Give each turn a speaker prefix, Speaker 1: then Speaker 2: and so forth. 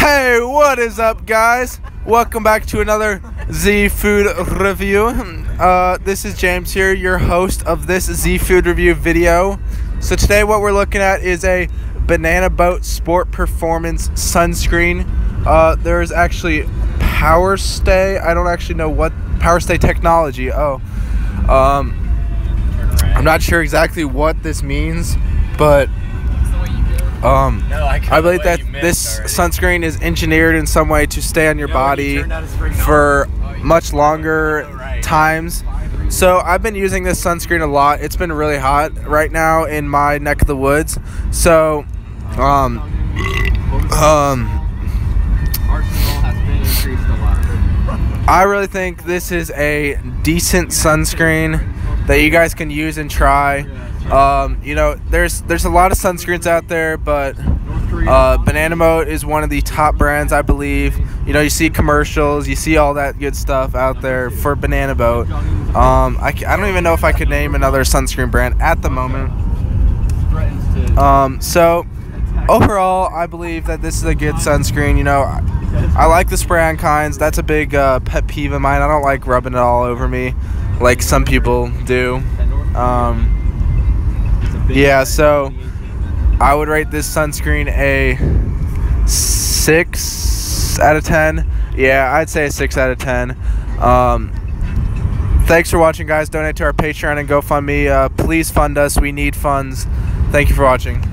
Speaker 1: Hey, what is up, guys? Welcome back to another Z Food review. Uh, this is James here, your host of this Z Food review video. So today, what we're looking at is a Banana Boat Sport Performance sunscreen. Uh, there is actually Power Stay. I don't actually know what Power Stay technology. Oh, um, I'm not sure exactly what this means, but um,
Speaker 2: No, I,
Speaker 1: I believe that this sunscreen is engineered in some way to stay on your
Speaker 2: You know,
Speaker 1: body
Speaker 2: you a spring
Speaker 1: for
Speaker 2: Oh, you-
Speaker 1: much longer
Speaker 2: Right.
Speaker 1: times. So I've been using this sunscreen a lot. It's been really hot right now in my neck of the woods. So, um, um,
Speaker 3: Arsenal has been increased a lot.
Speaker 1: I really think this is a decent sunscreen that you guys can use and try. Um, you know, there's there's a lot of sunscreens out there, but uh, Banana Boat is one of the top brands, I believe. You know, you see commercials, you see all that good stuff out there for Banana Boat. Um, I, I don't even know if I could name another sunscreen brand at the moment. Um, so overall, I believe that this is a good sunscreen. You know, I, like the spray-on kinds. That's a big uh, pet peeve of mine. I don't like rubbing it all over me, like some people do. Um, yeah, so I would rate this sunscreen a six out of ten. Yeah, I'd say a six out of ten. Um, thanks for watching, guys. Donate to our Patreon and GoFundMe. Uh, please fund us. We need funds. Thank you for watching.